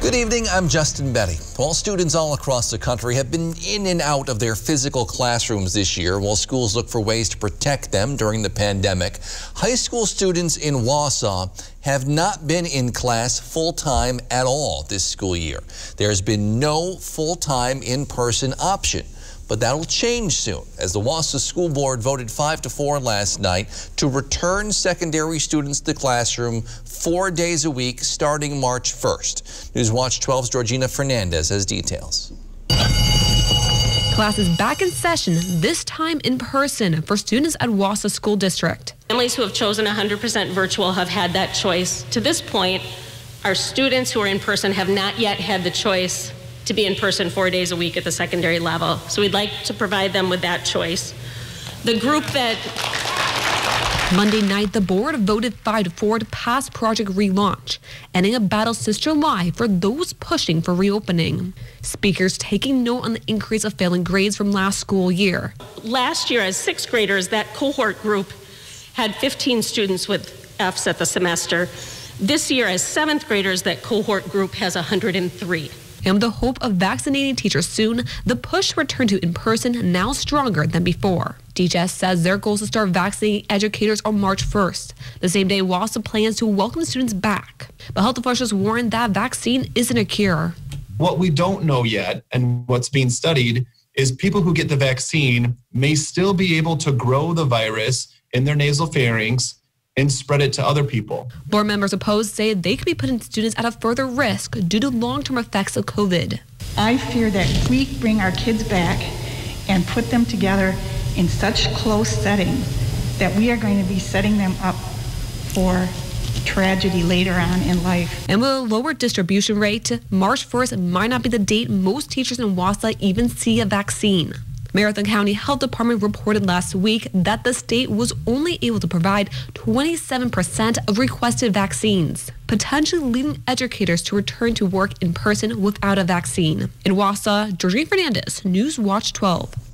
Good evening, I'm Justin Betty. Well, students all across the country have been in and out of their physical classrooms this year while schools look for ways to protect them during the pandemic. High school students in Wausau have not been in class full time at all this school year. There's been no full time in person option. But that'll change soon as the Wausau School Board voted 5 to 4 last night to return secondary students to the classroom four days a week starting March 1st. Newswatch 12's Georgina Fernandez has details. Class is back in session, this time in person for students at Wausau School District. Families who have chosen 100% virtual have had that choice. To this point, our students who are in person have not yet had the choice to be in person four days a week at the secondary level. So we'd like to provide them with that choice. The group that Monday night, the board voted 5 to 4 to pass Project Relaunch, ending a battle since July for those pushing for reopening. Speakers taking note on the increase of failing grades from last school year. Last year, as sixth graders, that cohort group had 15 students with Fs at the semester. This year, as seventh graders, that cohort group has 103. And with the hope of vaccinating teachers soon, the push to return to in person now stronger than before. DHS says their goal is to start vaccinating educators on March 1st, the same day Wausau plans to welcome students back. But health officials warn that vaccine isn't a cure. What we don't know yet, and what's being studied, is people who get the vaccine may still be able to grow the virus in their nasal pharynx and spread it to other people. Board members opposed say they could be putting students at a further risk due to long-term effects of COVID. I fear that we bring our kids back and put them together in such close setting that we are going to be setting them up for tragedy later on in life. And with a lower distribution rate, March 1st might not be the date most teachers in Wausau even see a vaccine. Marathon County Health Department reported last week that the state was only able to provide 27% of requested vaccines, potentially leading educators to return to work in person without a vaccine. In Wausau, Georgina Fernandez, News Watch 12.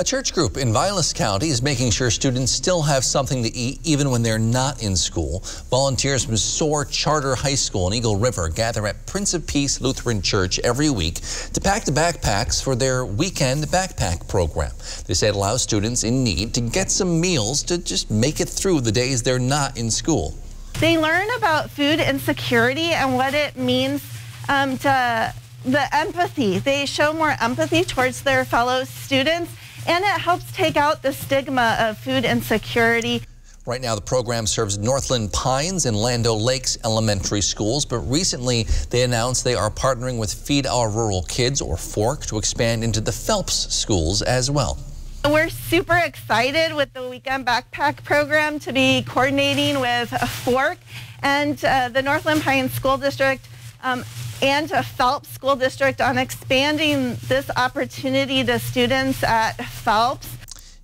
A church group in Vilas County is making sure students still have something to eat even when they're not in school. Volunteers from Soar Charter High School in Eagle River gather at Prince of Peace Lutheran Church every week to pack the backpacks for their weekend backpack program. They say it allows students in need to get some meals to just make it through the days they're not in school. They learn about food insecurity and what it means um, to the empathy. They show more empathy towards their fellow students and it helps take out the stigma of food insecurity. Right now, the program serves Northland Pines and Land O' Lakes elementary schools, but recently they announced they are partnering with Feed Our Rural Kids, or FORK, to expand into the Phelps schools as well. We're super excited with the Weekend Backpack Program to be coordinating with FORK and uh, the Northland Pines School District um, and to Phelps School District on expanding this opportunity to students at Phelps.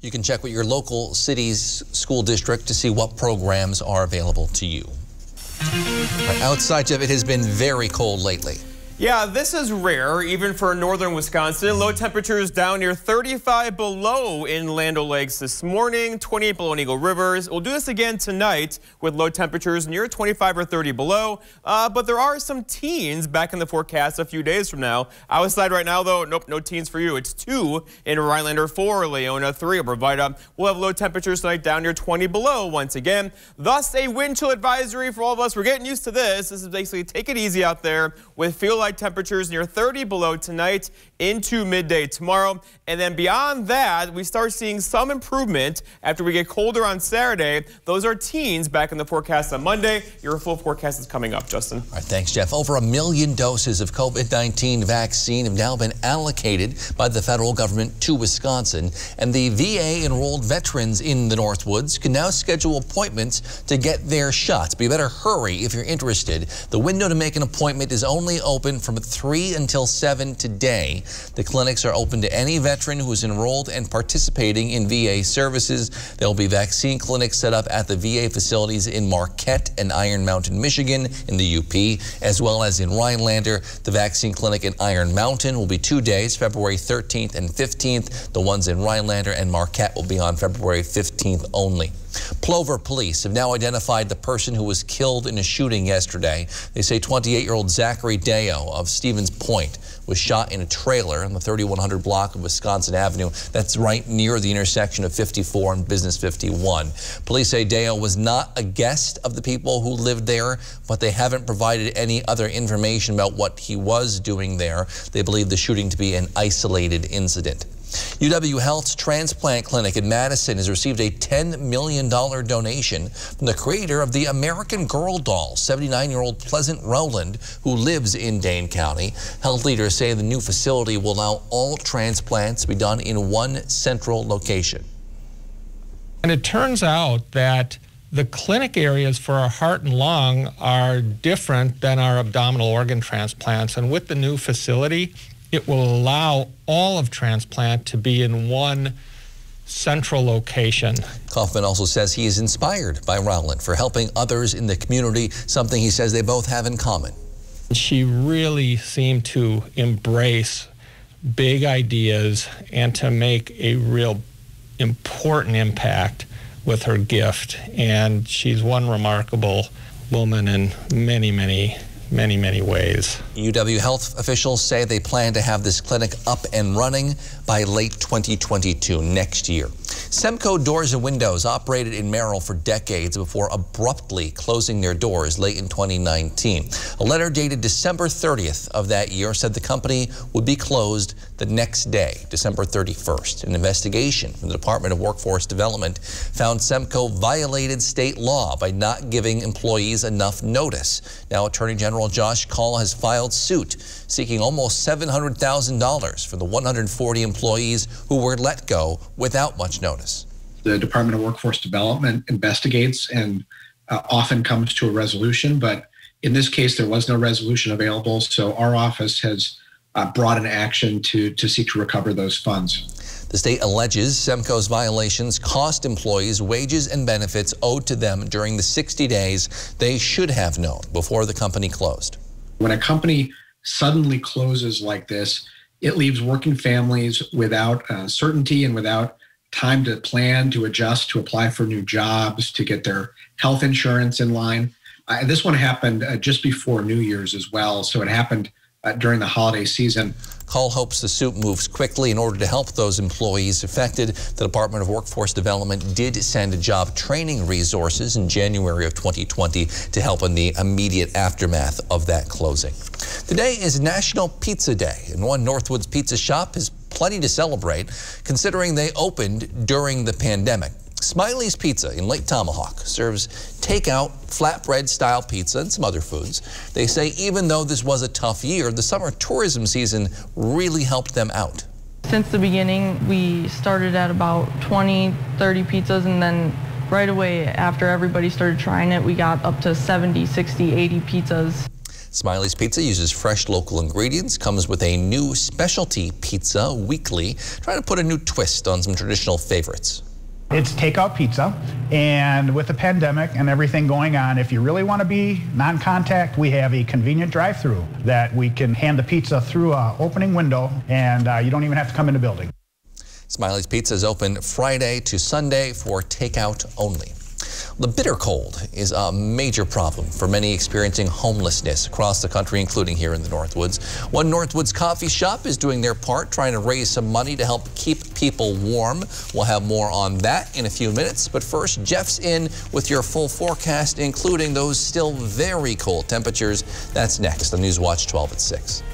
You can check with your local city's school district to see what programs are available to you. Outside of it has been very cold lately. Yeah, this is rare, even for northern Wisconsin. Low temperatures down near 35 below in Land O' Lakes this morning, 28 below in Eagle Rivers. We'll do this again tonight with low temperatures near 25 or 30 below. Uh, but there are some teens back in the forecast a few days from now. Outside right now, though, nope, no teens for you. It's two in Rhinelander, four, Laona, three, Provida. We'll have low temperatures tonight down near 20 below once again. Thus, a wind chill advisory for all of us. We're getting used to this. This is basically take it easy out there with feel temperatures near 30 below tonight into midday tomorrow. And then beyond that, we start seeing some improvement after we get colder on Saturday. Those are teens back in the forecast on Monday. Your full forecast is coming up, Justin. All right, thanks, Jeff. Over a million doses of COVID-19 vaccine have now been allocated by the federal government to Wisconsin. And the VA enrolled veterans in the Northwoods can now schedule appointments to get their shots. But you better hurry if you're interested. The window to make an appointment is only open from 3 until 7 today. The clinics are open to any veteran who is enrolled and participating in VA services. There will be vaccine clinics set up at the VA facilities in Marquette and Iron Mountain, Michigan in the UP, as well as in Rhinelander. The vaccine clinic in Iron Mountain will be two days, February 13th and 15th. The ones in Rhinelander and Marquette will be on February 15th only. Plover police have now identified the person who was killed in a shooting yesterday. They say 28-year-old Zachary Deo of Stevens Point was shot in a trailer on the 3100 block of Wisconsin Avenue. That's right near the intersection of 54 and Business 51. Police say Deo was not a guest of the people who lived there, but they haven't provided any other information about what he was doing there. They believe the shooting to be an isolated incident. UW Health's transplant clinic in Madison has received a $10 million donation from the creator of the American Girl doll, 79-year-old Pleasant Rowland, who lives in Dane County. Health leaders say the new facility will allow all transplants to be done in one central location. And it turns out that the clinic areas for our heart and lung are different than our abdominal organ transplants. And with the new facility, it will allow all of transplant to be in one central location. Kaufman also says he is inspired by Rowland for helping others in the community, something he says they both have in common. She really seemed to embrace big ideas and to make a real important impact with her gift. And she's one remarkable woman in many, many many, many ways. UW Health officials say they plan to have this clinic up and running by late 2022, next year. Semco Doors and Windows operated in Merrill for decades before abruptly closing their doors late in 2019. A letter dated December 30th of that year said the company would be closed the next day, December 31st. An investigation from the Department of Workforce Development found Semco violated state law by not giving employees enough notice. Now, Attorney General Josh Kaul has filed suit seeking almost $700,000 for the 140 employees who were let go without much notice. The Department of Workforce Development investigates and uh, often comes to a resolution, but in this case, there was no resolution available. So our office has uh, brought an action to, to seek to recover those funds. The state alleges Semco's violations cost employees wages and benefits owed to them during the 60 days they should have known before the company closed. When a company suddenly closes like this, it leaves working families without uh, certainty and without time to plan, to adjust, to apply for new jobs, to get their health insurance in line. Uh, and this one happened uh, just before New Year's as well. So it happened uh, during the holiday season. Kaul hopes the suit moves quickly in order to help those employees affected. The Department of Workforce Development did send job training resources in January of 2020 to help in the immediate aftermath of that closing. Today is National Pizza Day, and one Northwoods pizza shop has plenty to celebrate considering they opened during the pandemic. Smiley's Pizza in Lake Tomahawk serves takeout flatbread style pizza and some other foods. They say even though this was a tough year, the summer tourism season really helped them out. Since the beginning, we started at about 20, 30 pizzas, and then right away after everybody started trying it, we got up to 70, 60, 80 pizzas. Smiley's Pizza uses fresh local ingredients, comes with a new specialty pizza weekly, trying to put a new twist on some traditional favorites. It's takeout pizza, and with the pandemic and everything going on, if you really want to be non-contact, we have a convenient drive-through that we can hand the pizza through a opening window, and uh, you don't even have to come in the building. Smiley's Pizza is open Friday to Sunday for takeout only. The bitter cold is a major problem for many experiencing homelessness across the country, including here in the Northwoods. One Northwoods coffee shop is doing their part, trying to raise some money to help keep people warm. We'll have more on that in a few minutes. But first, Jeff's in with your full forecast, including those still very cold temperatures. That's next on News Watch 12 at 6.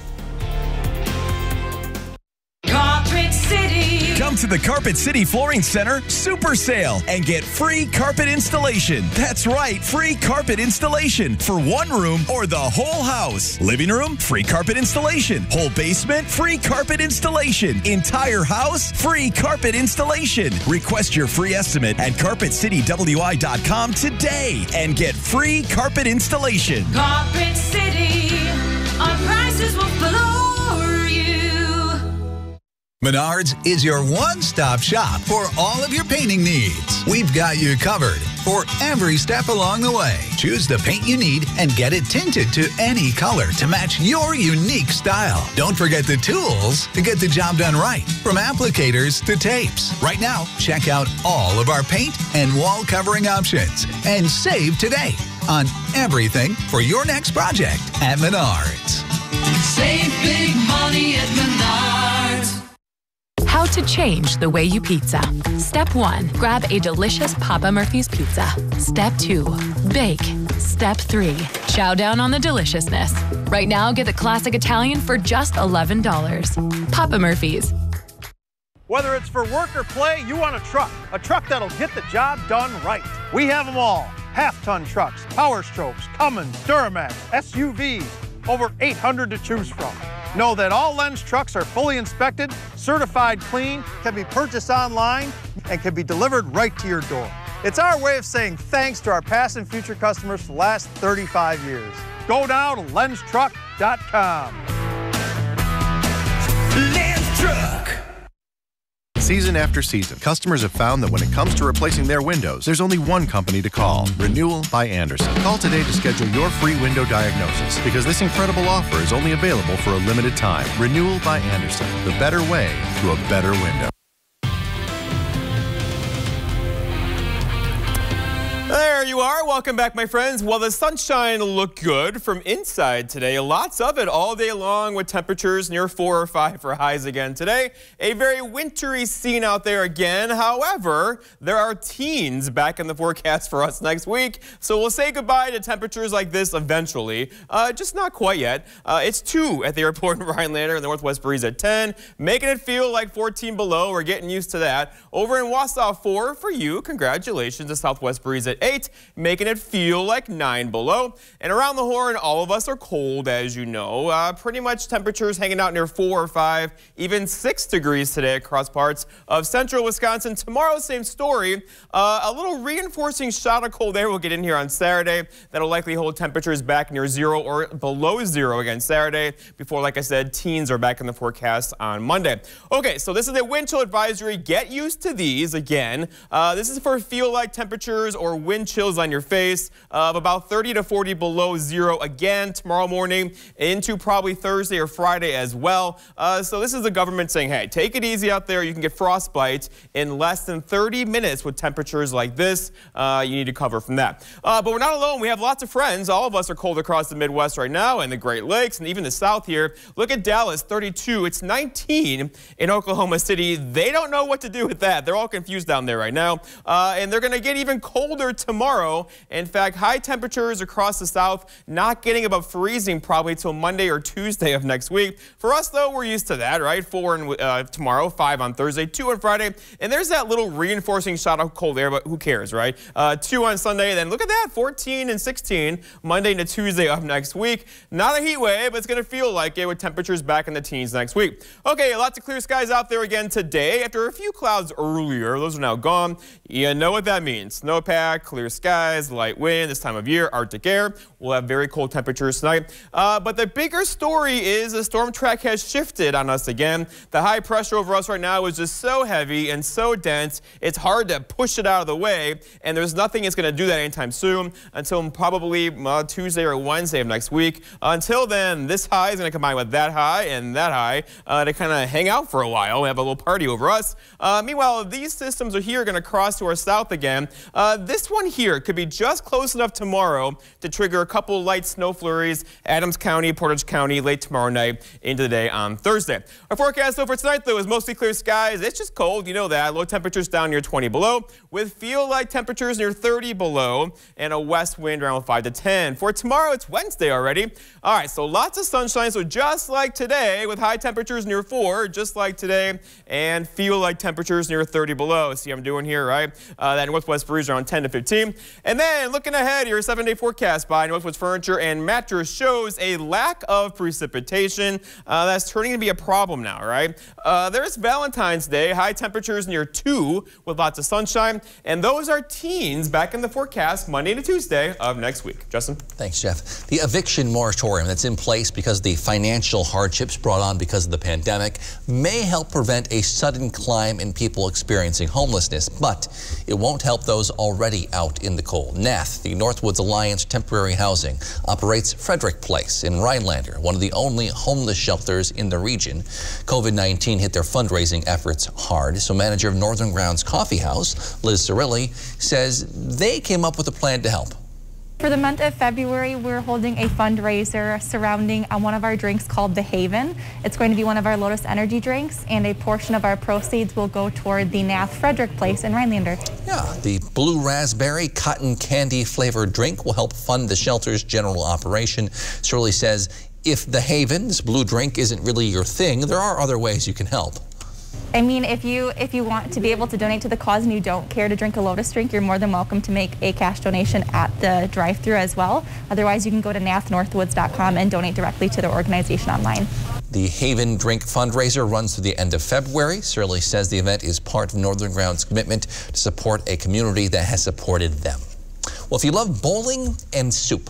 Come to the Carpet City Flooring Center Super Sale and get free carpet installation. That's right, free carpet installation for one room or the whole house. Living room, free carpet installation. Whole basement, free carpet installation. Entire house, free carpet installation. Request your free estimate at carpetcitywi.com today and get free carpet installation. Carpet City, our prices will you. Menards is your one stop shop for all of your painting needs. We've got you covered for every step along the way. Choose the paint you need and get it tinted to any color to match your unique style. Don't forget the tools to get the job done right, from applicators to tapes. Right now, check out all of our paint and wall covering options and save today on everything for your next project at Menards. Save big money at Menards. How to change the way you pizza. Step one, grab a delicious Papa Murphy's pizza. Step two, bake. Step three, chow down on the deliciousness. Right now, get the classic Italian for just $11. Papa Murphy's. Whether it's for work or play, you want a truck. A truck that'll get the job done right. We have them all. Half-ton trucks, Power Strokes, Cummins, Duramax, SUVs, over 800 to choose from. Know that all Lens trucks are fully inspected, certified clean, can be purchased online, and can be delivered right to your door. It's our way of saying thanks to our past and future customers for the last 35 years. Go now to lenstruck.com. Season after season, customers have found that when it comes to replacing their windows, there's only one company to call Renewal by Andersen. Call today to schedule your free window diagnosis because this incredible offer is only available for a limited time. Renewal by Andersen, the better way to a better window. There you are. Welcome back, my friends. Well, the sunshine looked good from inside today. Lots of it all day long with temperatures near four or five for highs again today. A very wintry scene out there again. However, there are teens back in the forecast for us next week. So we'll say goodbye to temperatures like this eventually. Uh, just not quite yet. Uh, it's two at the airport in Rhinelander and the Northwest breeze at 10, making it feel like 14 below. We're getting used to that. Over in Wausau, four for you. Congratulations. The Southwest breeze at 8, making it feel like 9 below. And around the horn, all of us are cold, as you know. Uh, pretty much temperatures hanging out near 4 or 5, even 6 degrees today across parts of central Wisconsin. Tomorrow, same story. Uh, a little reinforcing shot of cold air will get in here on Saturday. That'll likely hold temperatures back near 0 or below 0 again Saturday. Before, like I said, teens are back in the forecast on Monday. Okay, so this is a wind chill advisory. Get used to these again. Uh, this is for feel like temperatures or wind chills on your face of about 30 to 40 below zero again tomorrow morning into probably Thursday or Friday as well. Uh, so this is the government saying, hey, take it easy out there. You can get frostbite in less than 30 minutes with temperatures like this. Uh, you need to cover from that. Uh, but we're not alone. We have lots of friends. All of us are cold across the Midwest right now and the Great Lakes and even the South here. Look at Dallas, 32. It's 19 in Oklahoma City. They don't know what to do with that. They're all confused down there right now. Uh, and they're going to get even colder tomorrow. In fact, high temperatures across the south, not getting above freezing probably till Monday or Tuesday of next week. For us, though, we're used to that, right? Four in, uh, tomorrow, five on Thursday, two on Friday. And there's that little reinforcing shot of cold air, but who cares, right? Uh, two on Sunday, then look at that, 14 and 16, Monday to Tuesday of next week. Not a heat wave, but it's going to feel like it with temperatures back in the teens next week. Okay, lots of clear skies out there again today after a few clouds earlier. Those are now gone. You know what that means. Snowpack, clear skies, light wind this time of year, Arctic air. We'll have very cold temperatures tonight. Uh, but the bigger story is the storm track has shifted on us again. The high pressure over us right now is just so heavy and so dense, it's hard to push it out of the way. And there's nothing that's going to do that anytime soon until probably uh, Tuesday or Wednesday of next week. until then, this high is going to combine with that high and that high uh, to kind of hang out for a while. We have a little party over us. Uh, meanwhile, these systems are here going to cross to our south again. Uh, this one here could be just close enough tomorrow to trigger a couple light snow flurries, Adams County, Portage County, late tomorrow night into the day on Thursday. Our forecast for tonight, though, is mostly clear skies. It's just cold, you know that. Low temperatures down near 20 below, with feel like temperatures near 30 below, and a west wind around 5 to 10. For tomorrow, it's Wednesday already. All right, so lots of sunshine. So just like today, with high temperatures near 4, just like today, and feel like temperatures near 30 below. See, I'm doing here, right? Uh, that northwest breeze around 10 to 15. And then looking ahead, your seven day forecast by Northwoods Furniture and Mattress shows a lack of precipitation. Uh, that's turning to be a problem now, right? Uh, there's Valentine's Day, high temperatures near 2 with lots of sunshine. And those are teens back in the forecast Monday to Tuesday of next week. Justin? Thanks, Jeff. The eviction moratorium that's in place because of the financial hardships brought on because of the pandemic may help prevent a sudden climb in people experiencing homelessness, but it won't help those already out in in the cold. NATH, the Northwoods Alliance Temporary Housing, operates Frederick Place in Rhinelander, one of the only homeless shelters in the region. COVID-19 hit their fundraising efforts hard, so manager of Northern Grounds Coffee House, Liz Cirilli, says they came up with a plan to help. For the month of February, we're holding a fundraiser surrounding uh, one of our drinks called the Haven. It's going to be one of our Lotus Energy drinks, and a portion of our proceeds will go toward the NATH Frederick Place in Rhinelander. Yeah, the blue raspberry cotton candy flavored drink will help fund the shelter's general operation. Shirley says if the Haven, this blue drink, isn't really your thing, there are other ways you can help. I mean, if you if you want to be able to donate to the cause and you don't care to drink a Lotus drink, you're more than welcome to make a cash donation at the drive-through as well. Otherwise, you can go to nathnorthwoods.com and donate directly to their organization online. The Haven Drink fundraiser runs through the end of February. Shirley says the event is part of Northern Ground's commitment to support a community that has supported them. Well, if you love bowling and soup,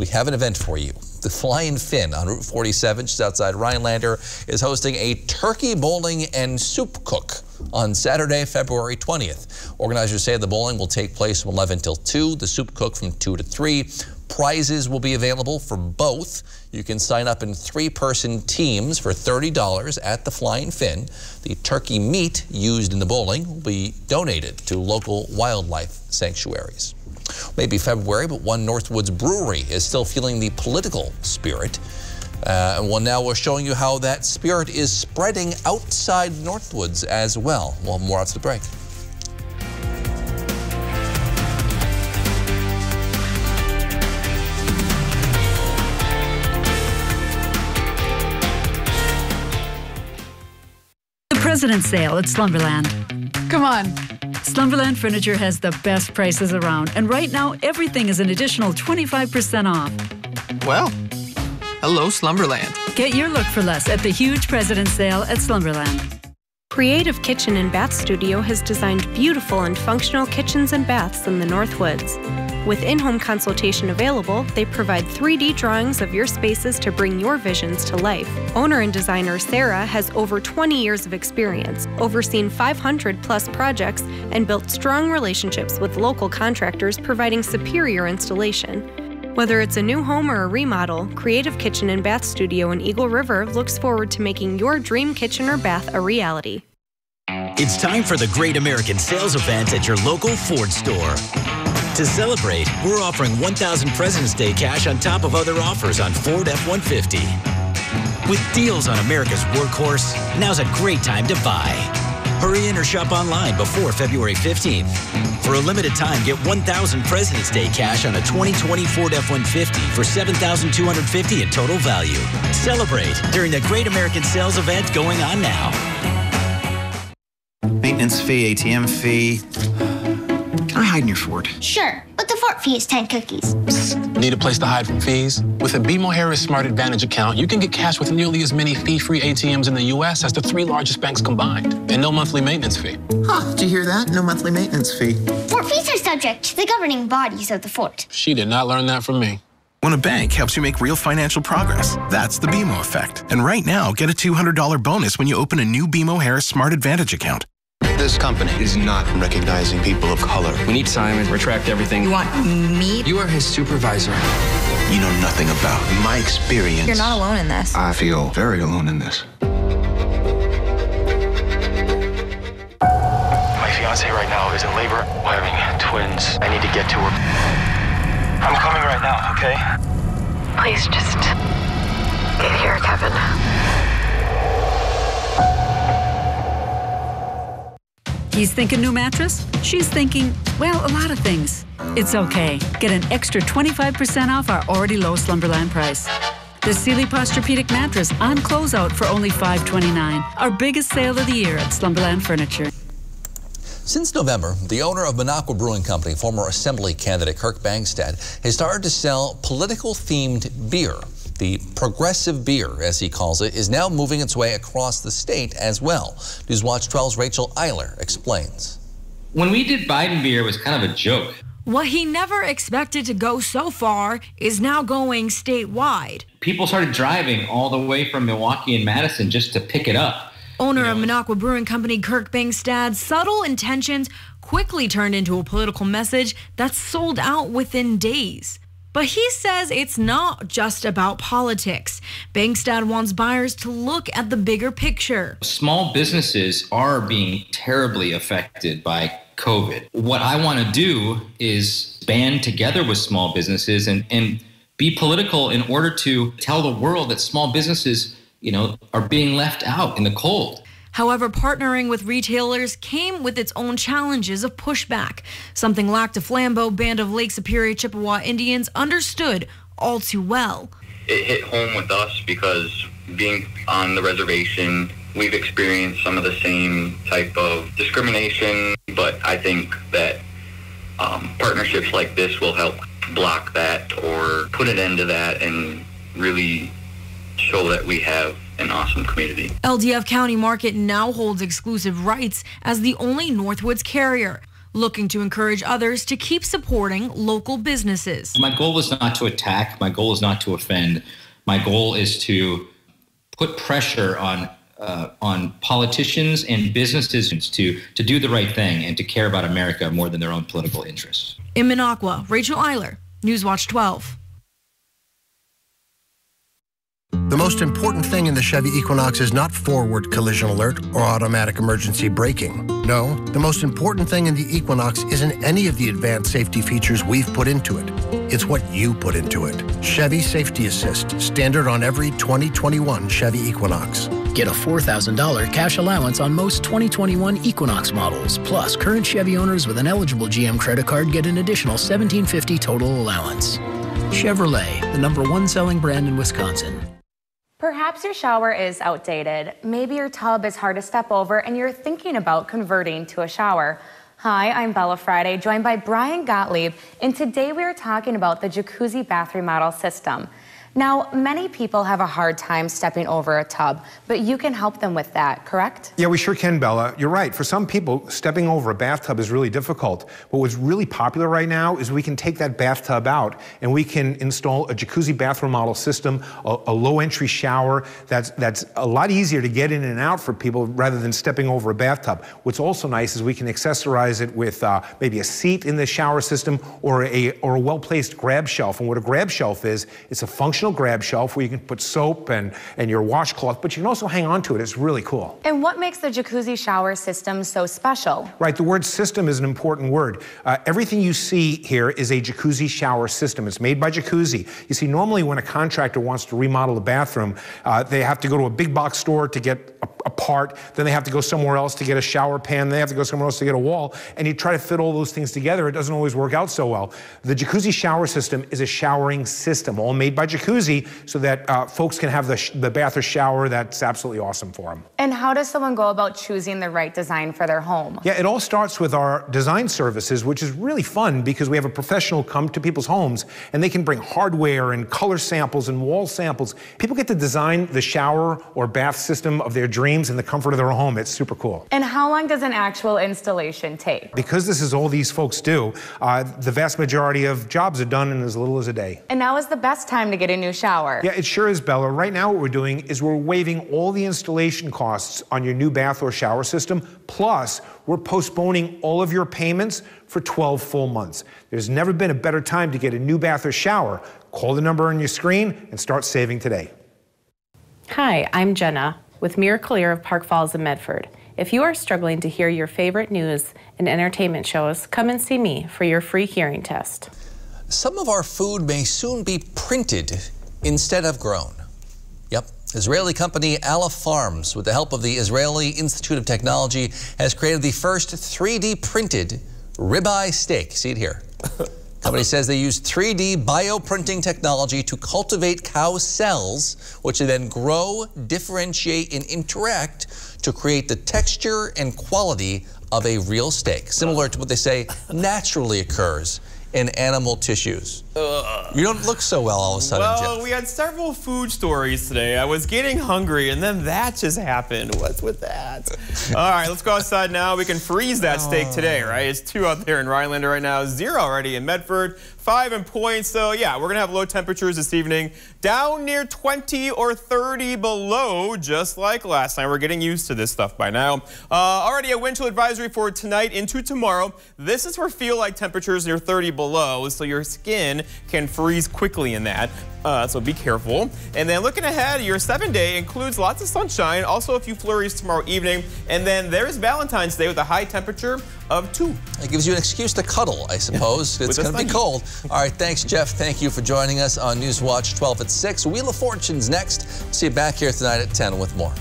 we have an event for you. The Flying Fin on Route 47, just outside Rhinelander, is hosting a turkey bowling and soup cook on Saturday, February 20th. Organizers say the bowling will take place from 11 till 2, the soup cook from 2 to 3. Prizes will be available for both. You can sign up in three-person teams for $30 at the Flying Fin. The turkey meat used in the bowling will be donated to local wildlife sanctuaries maybe February, but one Northwoods brewery is still feeling the political spirit. Uh, and well, now we're showing you how that spirit is spreading outside Northwoods as well. We'll have more after the break. The President's Sale at Slumberland. Come on. Slumberland Furniture has the best prices around, and right now everything is an additional 25% off. Well, hello, Slumberland. Get your look for less at the huge President's Sale at Slumberland. Creative Kitchen and Bath Studio has designed beautiful and functional kitchens and baths in the Northwoods. With in home consultation available, they provide 3D drawings of your spaces to bring your visions to life. Owner and designer Sarah has over 20 years of experience, overseen 500 plus projects, and built strong relationships with local contractors providing superior installation. Whether it's a new home or a remodel, Creative Kitchen and Bath Studio in Eagle River looks forward to making your dream kitchen or bath a reality. It's time for the Great American Sales Event at your local Ford store. To celebrate, we're offering 1,000 President's Day cash on top of other offers on Ford F-150. With deals on America's workhorse, now's a great time to buy. Hurry in or shop online before February 15th. For a limited time, get 1,000 President's Day cash on a 2020 Ford F-150 for 7,250 in total value. Celebrate during the Great American Sales Event going on now. Maintenance fee, ATM fee. Can I hide in your fort? Sure, but the fort fee is 10 cookies. Need a place to hide from fees? With a BMO Harris Smart Advantage account, you can get cash with nearly as many fee-free ATMs in the U.S. as the three largest banks combined, and no monthly maintenance fee. Huh, did you hear that? No monthly maintenance fee. Fort fees are subject to the governing bodies of the fort. She did not learn that from me. When a bank helps you make real financial progress, that's the BMO effect. And right now, get a $200 bonus when you open a new BMO Harris Smart Advantage account. This company is not recognizing people of color. We need Simon, retract everything. You want me? You are his supervisor. You know nothing about my experience. You're not alone in this. I feel very alone in this. My fiance right now is in labor, having twins. I need to get to her. I'm coming right now, okay? Please just get here, Kevin. He's thinking new mattress. She's thinking, well, a lot of things. It's okay. Get an extra 25% off our already low Slumberland price. The Sealy Posturepedic mattress on closeout for only 529. Our biggest sale of the year at Slumberland Furniture. Since November, the owner of Minocqua Brewing Company, former Assembly candidate Kirk Bangstad, has started to sell political-themed beer. The progressive beer, as he calls it, is now moving its way across the state as well. Newswatch 12's Rachel Eiler explains. When we did Biden beer, it was kind of a joke. What he never expected to go so far is now going statewide. People started driving all the way from Milwaukee and Madison just to pick it up. Owner of Minocqua Brewing Company, Kirk Bangstad, subtle intentions quickly turned into a political message that sold out within days. But he says it's not just about politics. Bangstad wants buyers to look at the bigger picture. Small businesses are being terribly affected by COVID. What I want to do is band together with small businesses and, and be political in order to tell the world that small businesses, you know, are being left out in the cold. However, partnering with retailers came with its own challenges of pushback, something Lac du Flambeau Band of Lake Superior Chippewa Indians understood all too well. It hit home with us because being on the reservation, we've experienced some of the same type of discrimination, but I think that um, partnerships like this will help block that or put an end to that and really show that we have an awesome community. LDF County Market now holds exclusive rights as the only Northwoods carrier, looking to encourage others to keep supporting local businesses. My goal is not to attack, my goal is not to offend. My goal is to put pressure on uh, on politicians and businesses to to do the right thing and to care about America more than their own political interests. In Minocqua, Rachel Eiler, Newswatch 12. The most important thing in the Chevy Equinox is not forward collision alert or automatic emergency braking. No, the most important thing in the Equinox isn't any of the advanced safety features we've put into it. It's what you put into it. Chevy Safety Assist, standard on every 2021 Chevy Equinox. Get a $4,000 cash allowance on most 2021 Equinox models. Plus, current Chevy owners with an eligible GM credit card get an additional 1,750 total allowance. Chevrolet, the number one selling brand in Wisconsin. Perhaps your shower is outdated. Maybe your tub is hard to step over and you're thinking about converting to a shower. Hi, I'm Bella Friday, joined by Brian Gottlieb, and today we are talking about the jacuzzi bath remodel system. Now, many people have a hard time stepping over a tub, but you can help them with that, correct? Yeah, we sure can, Bella. You're right. For some people, stepping over a bathtub is really difficult. But what's really popular right now is we can take that bathtub out and we can install a jacuzzi bathroom remodel system, a, a low entry shower that's, that's a lot easier to get in and out for people rather than stepping over a bathtub. What's also nice is we can accessorize it with uh, maybe a seat in the shower system or a, or a well placed grab shelf. And what a grab shelf is, it's a functional grab shelf where you can put soap and, and your washcloth, but you can also hang on to it. It's really cool. And what makes the jacuzzi shower system so special? Right, the word system is an important word. Uh, everything you see here is a jacuzzi shower system. It's made by Jacuzzi. You see, normally when a contractor wants to remodel a bathroom, uh, they have to go to a big box store to get a, a part, then they have to go somewhere else to get a shower pan, they have to go somewhere else to get a wall, and you try to fit all those things together. It doesn't always work out so well. The jacuzzi shower system is a showering system, all made by Jacuzzi so that uh, folks can have the, sh- the bath or shower that's absolutely awesome for them. And how does someone go about choosing the right design for their home? Yeah, it all starts with our design services, which is really fun because we have a professional come to people's homes and they can bring hardware and color samples and wall samples. People get to design the shower or bath system of their dreams in the comfort of their home. It's super cool. And how long does an actual installation take? Because this is all these folks do, uh, the vast majority of jobs are done in as little as a day. And now is the best time to get a new shower. Yeah, it sure is, Bella. Right now, what we're doing is we're waiving all the installation costs on your new bath or shower system. Plus, we're postponing all of your payments for 12 full months. There's never been a better time to get a new bath or shower. Call the number on your screen and start saving today. Hi, I'm Jenna with Miracle Ear of Park Falls and Medford. If you are struggling to hear your favorite news and entertainment shows, come and see me for your free hearing test. Some of our food may soon be printed instead of grown. Yep. Israeli company Aleph Farms, with the help of the Israeli Institute of Technology, has created the first 3D printed ribeye steak. See it here. Company says they use 3D bioprinting technology to cultivate cow cells, which they then grow, differentiate, and interact to create the texture and quality of a real steak, similar to what they say naturally occurs in animal tissues. You don't look so well all of a sudden, Well, Jeff. we had several food stories today. I was getting hungry, and then that just happened. What's with that? All right, let's go outside now. We can freeze that steak today, right? It's two out there in Rhinelander right now, zero already in Medford, five in Point. So, yeah, we're going to have low temperatures this evening, down near 20 or 30 below, just like last night. We're getting used to this stuff by now. Uh, already a wind chill advisory for tonight into tomorrow. This is for feel like temperatures near 30 below, so your skin can freeze quickly in that. Uh, so be careful. And then looking ahead, your seven day includes lots of sunshine, also a few flurries tomorrow evening. And then there's Valentine's Day with a high temperature of two. It gives you an excuse to cuddle, I suppose. it's going to be cold. All right, thanks, Jeff. Thank you for joining us on News Watch 12 at 6. Wheel of Fortune's next. See you back here tonight at 10 with more.